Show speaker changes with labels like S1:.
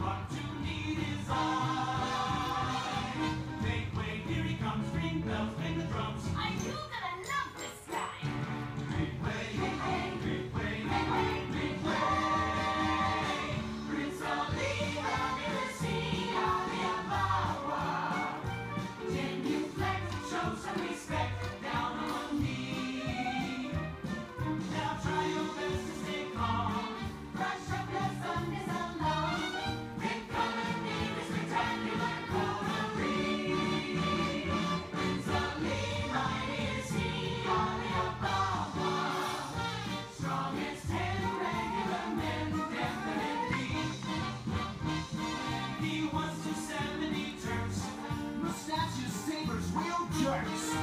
S1: What you need is all. Yeah.